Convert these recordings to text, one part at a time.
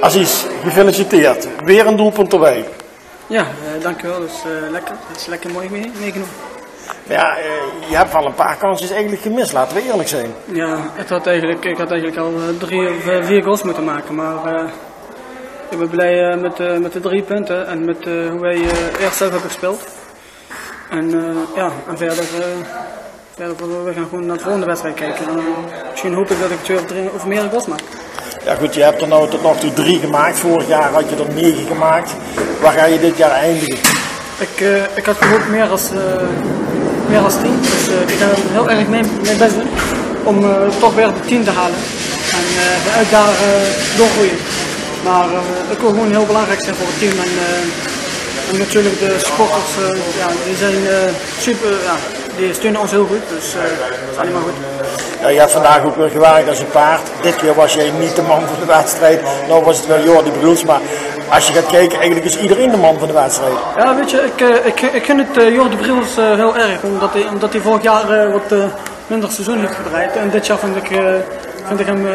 Aziz, gefeliciteerd. Weer een doelpunt erbij. Ja, uh, dankjewel. Dat is uh, lekker. Dat is lekker mooi mee, meegenomen. Ja, uh, je hebt wel een paar kansjes eigenlijk gemist, laten we eerlijk zijn. Ja, het had eigenlijk, ik had eigenlijk al drie of vier goals moeten maken, maar ik ben blij met, met de drie punten en met hoe wij eerst zelf hebben gespeeld. En ja, en verder, verder we gaan gewoon naar de volgende wedstrijd kijken. En, misschien hoop ik dat ik twee of, drie, of meer goals maak. Ja goed, je hebt er nou tot nog toe drie gemaakt. Vorig jaar had je er negen gemaakt. Waar ga je dit jaar eindigen? Ik, uh, ik had gehoopt meer als, uh, meer als tien. Dus uh, ik ga heel erg mijn, mijn best doen om toch weer de tien te halen. En vanuit daar doorgroeien. Maar ik wil gewoon heel belangrijk zijn voor het team. En, en natuurlijk de sporters, ja, die zijn super, ja, die steunen ons heel goed. Dus dat is alleen maar goed. Ja, je hebt vandaag ook weer gewerkt als een paard. Dit keer was jij niet de man van de wedstrijd. Nou was het wel Jordi Broels, maar als je gaat kijken, eigenlijk is iedereen de man van de wedstrijd. Ja, weet je, ik, ik, ik gun het uh, Jordi Broels uh, heel erg. Omdat hij, omdat hij vorig jaar uh, wat minder seizoen heeft gedraaid. En dit jaar vind ik, vind ik hem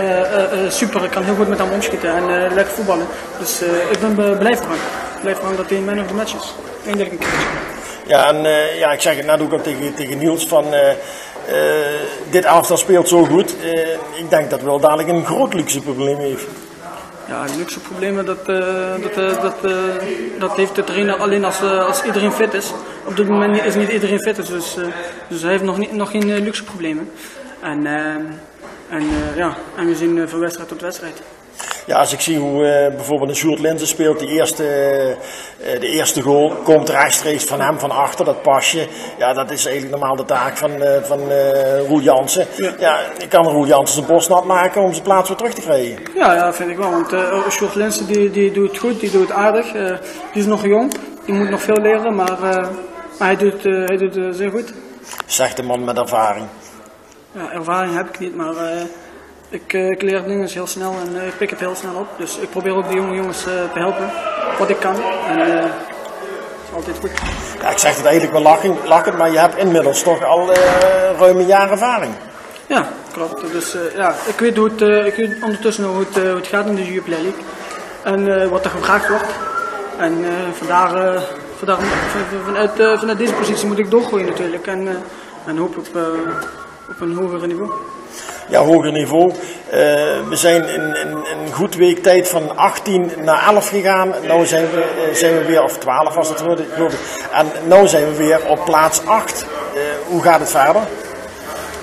super. Ik kan heel goed met hem omschieten en lekker voetballen. Dus ik ben blij voor hem. Blij voor hem dat hij man of the match is. Eindelijk een keertje. Ja, en ja, ik zeg het net ook tegen, tegen Niels van uh, dit elftal speelt zo goed. Ik denk dat wel dadelijk een groot luxe probleem heeft. Ja, luxe problemen, dat, dat, dat, dat heeft de trainer alleen als, als iedereen fit is. Op dit moment is niet iedereen fit, dus, dus hij heeft nog, niet, nog geen luxe problemen. En, en, ja, en we zien van wedstrijd tot wedstrijd. Ja, als ik zie hoe uh, bijvoorbeeld een Sjoerd Linzen speelt, die eerste, uh, de eerste goal komt rechtstreeks van hem van achter, dat pasje. Ja, dat is eigenlijk normaal de taak van, uh, van Roel Jansen. Ja. ja, ik kan Roel Jansen zijn borst nat maken om zijn plaats weer terug te krijgen. Ja, ja vind ik wel. Want Sjoerd Linzen die, die doet goed, die doet aardig. die is nog jong, die moet nog veel leren, maar, maar hij doet, hij doet het zeer goed. Zegt de man met ervaring. Ja, ervaring heb ik niet, maar ik, uh, ik leer dingen heel snel en uh, ik pik het heel snel op. Dus ik probeer ook de jonge jongens uh, te helpen, wat ik kan. En het is altijd goed. Ja, ik zeg het eigenlijk wel lachen, lachen maar je hebt inmiddels toch al ruim een jaar ervaring. Ja, klopt. Dus ja, ik weet, hoe het, ik weet ondertussen hoe het, hoe het gaat in de Jupiler League. En wat er gevraagd wordt. En vandaar, vanuit, vanuit deze positie moet ik doorgooien natuurlijk. En, en hoop op, op een hoger niveau ja, hoger niveau. Uh, we zijn in, een goed week tijd van 18 naar 11 gegaan. Nu zijn we, uh, zijn we weer, of 12 was het geloof. En nu zijn we weer op plaats 8. Uh, hoe gaat het verder?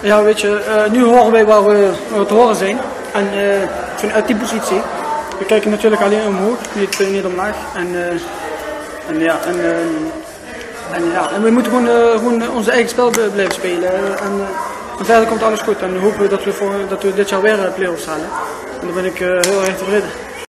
Ja, weet je, nu horen wij waar we, te horen zijn. En vanuit die positie. We kijken natuurlijk alleen omhoog, niet, niet omlaag. En, en ja, en, en, ja, en we moeten gewoon, gewoon onze eigen spel blijven spelen. En, en verder komt alles goed en hopen we dat we, voor, dat we dit jaar weer play-offs halen. En dan ben ik uh, heel erg tevreden.